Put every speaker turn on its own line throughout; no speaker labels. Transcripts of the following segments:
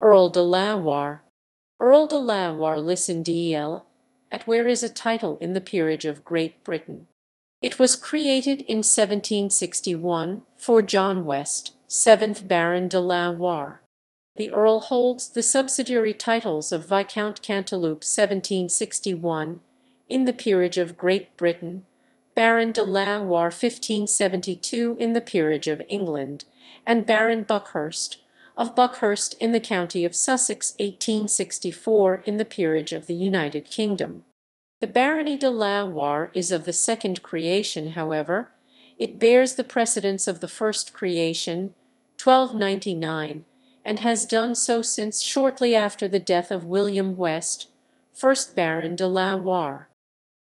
Earl de la Warr. Earl de la Warr Lisson del at where is a title in the peerage of Great Britain. It was created in 1761 for John West, seventh Baron de la Warr. The Earl holds the subsidiary titles of Viscount Cantelupe 1761 in the peerage of Great Britain, Baron de la Warr 1572 in the peerage of England, and Baron Buckhurst of Buckhurst in the county of Sussex 1864 in the peerage of the United Kingdom. The barony de la Warr is of the second creation, however; it bears the precedence of the first creation (1299), and has done so since shortly after the death of William West, first Baron de la Warr.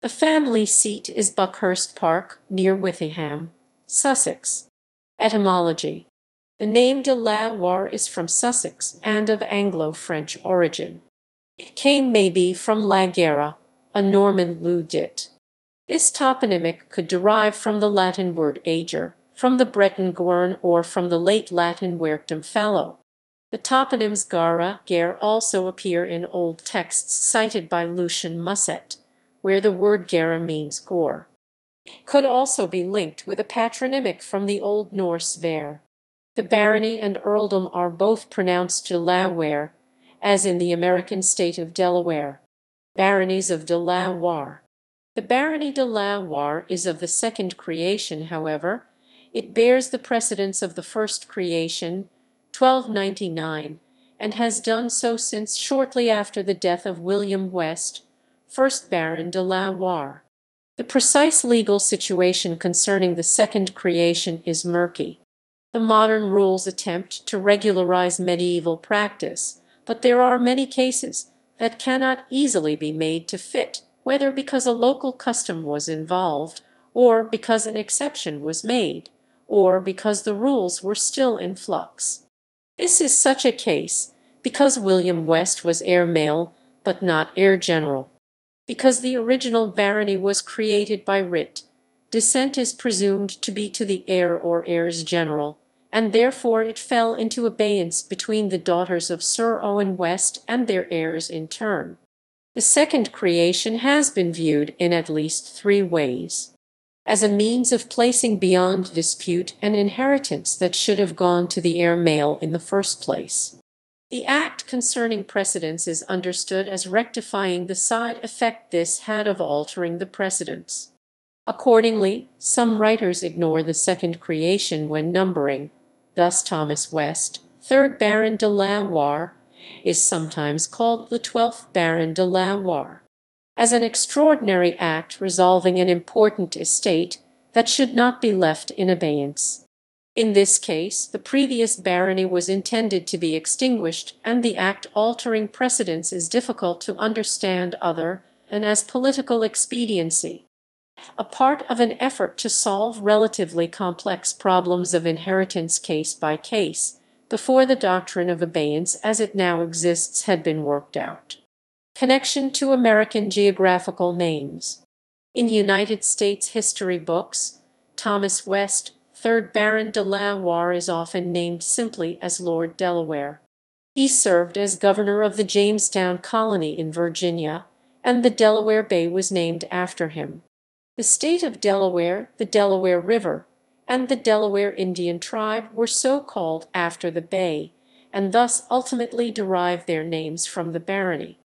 The family seat is Buckhurst Park, near Withyham, Sussex. Etymology. The name de la Warr is from Sussex and of Anglo-French origin. It came maybe from la a Norman "ludit." This toponymic could derive from the Latin word ager, from the Breton gwern, or from the late Latin werctum fallow. The toponyms Gara, Ger also appear in old texts cited by Lucien Musset, where the word Gera means gore. Could also be linked with a patronymic from the Old Norse ver. The barony and earldom are both pronounced Delaware, as in the American state of Delaware. Baronies of de la Warr. The barony de la Warr is of the second creation, however; it bears the precedence of the first creation (1299), and has done so since shortly after the death of William West, first Baron de la Warr. The precise legal situation concerning the second creation is murky. The modern rules attempt to regularize medieval practice, but there are many cases that cannot easily be made to fit, whether because a local custom was involved, or because an exception was made, or because the rules were still in flux. This is such a case because William West was heir male, but not heir general. Because the original barony was created by writ, descent is presumed to be to the heir or heirs general, and therefore it fell into abeyance between the daughters of Sir Owen West and their heirs in turn. The second creation has been viewed in at least three ways. As a means of placing beyond dispute an inheritance that should have gone to the heir male in the first place. The act concerning precedence is understood as rectifying the side effect this had of altering the precedence. Accordingly, some writers ignore the second creation when numbering, Thus Thomas West, third Baron de la Warr, is sometimes called the twelfth Baron de la Warr, as an extraordinary act resolving an important estate that should not be left in abeyance. In this case the previous barony was intended to be extinguished, and the act altering precedence is difficult to understand other than as political expediency a part of an effort to solve relatively complex problems of inheritance case by case, before the doctrine of abeyance as it now exists had been worked out. Connection to American geographical names. In United States history books, Thomas West, 3rd Baron de la Warr is often named simply as Lord Delaware. He served as governor of the Jamestown colony in Virginia, and the Delaware Bay was named after him. The state of Delaware, the Delaware River, and the Delaware Indian tribe were so called after the bay, and thus ultimately derived their names from the barony.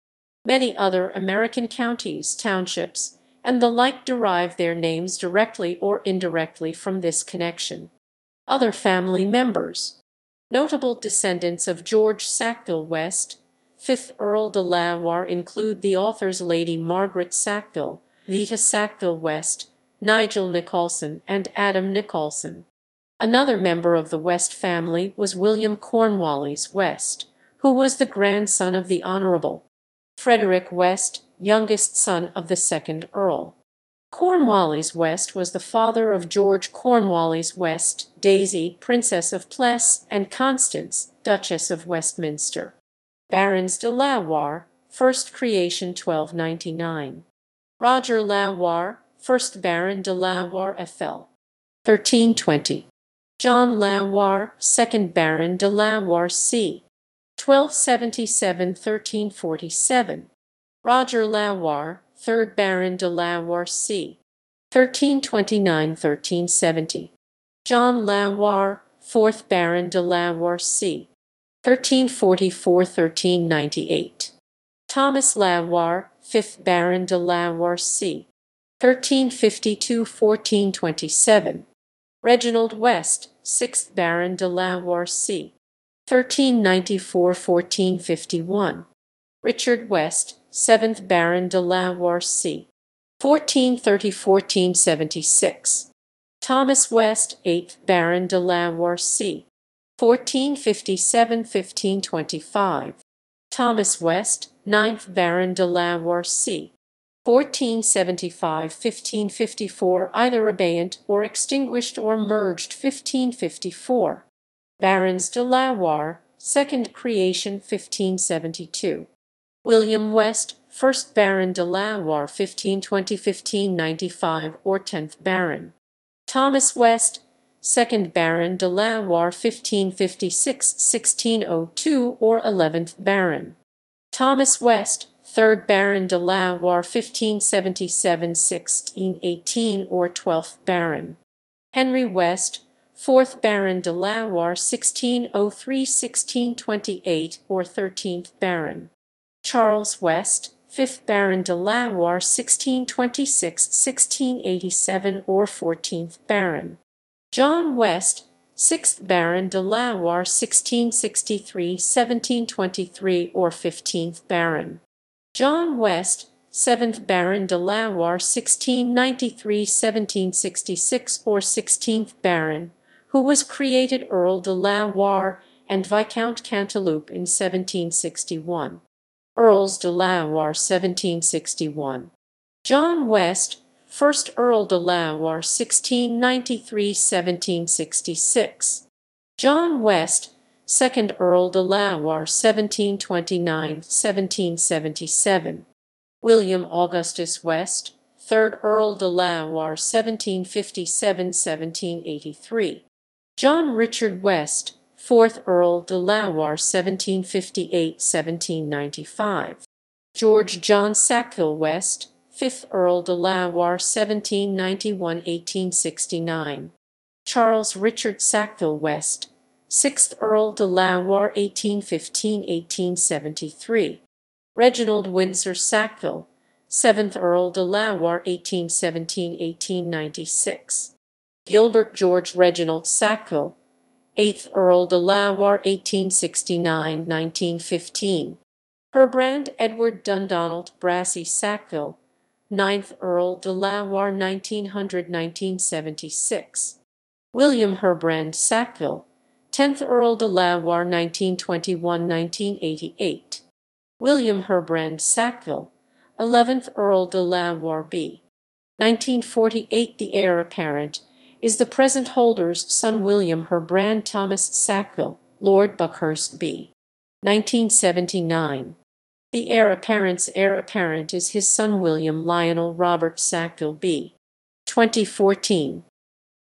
Many other American counties, townships, and the like derive their names directly or indirectly from this connection. Other family members. Notable descendants of George Sackville West, 5th Earl de la Warr include the author's Lady Margaret Sackville, Vita Sackville West, Nigel Nicolson, and Adam Nicolson. Another member of the West family was William Cornwallis West, who was the grandson of the Honourable Frederick West, youngest son of the second Earl. Cornwallis West was the father of George Cornwallis West, Daisy, Princess of Pless, and Constance, Duchess of Westminster. Barons de la Warr, first creation 1299. Roger La first Baron de La FL. 1320. John La second Baron de La c. 1277-1347. Roger la Warr, 3rd Baron de la Warr c. 1329-1370. John la Warr, 4th Baron de la Warr c. 1344-1398. Thomas la Warr, 5th Baron de la Warr c. 1352-1427. Reginald West, 6th Baron de la Warr c. 1394-1451. Richard West, 7th Baron de la Warr c. 1430-1476. Thomas West, 8th Baron de la Warr c. 1457-1525. Thomas West, 9th Baron de la Warr c. 1475-1554 either abeyant or extinguished or merged 1554. Barons de la Warr, second creation 1572. William West, 1st Baron de la Warr 1520-1595 or 10th Baron. Thomas West, 2nd Baron de la Warr 1556-1602 or 11th Baron. Thomas West, 3rd Baron de la Warr 1577-1618 or 12th Baron. Henry West, 4th Baron de la Warr 1603-1628 or 13th Baron. Charles West, 5th Baron de la Warr 1626-1687 or 14th Baron. John West, 6th Baron de la Warr 1663-1723 or 15th Baron. John West, 7th Baron de la Warr 1693-1766 or 16th Baron, who was created Earl de la Warr and Viscount Cantelupe in 1761. Earls de la Warr 1761. John West, 1st Earl de la Warr 1693-1766. John West, 2nd Earl de la Warr 1729-1777. William Augustus West, 3rd Earl de la Warr 1757-1783. John Richard West, 4th Earl de la Warr 1758-1795. George John Sackville West, 5th Earl de la Warr 1791-1869. Charles Richard Sackville West, 6th Earl de la Warr 1815-1873. Reginald Windsor Sackville, 7th Earl de la Warr 1817-1896. Gilbert George Reginald Sackville, 8th Earl de la Warr 1869-1915. Herbrand Edward Dundonald Brassey Sackville, 9th Earl de la Warr 1900-1976. William Herbrand Sackville, 10th Earl de la Warr 1921-1988. William Herbrand Sackville, 11th Earl de la Warr b. 1948 The heir apparent is the present holder's son William Herbrand Thomas Sackville, Lord Buckhurst b. 1979. The heir apparent's heir apparent is his son William Lionel Robert Sackville b. 2014.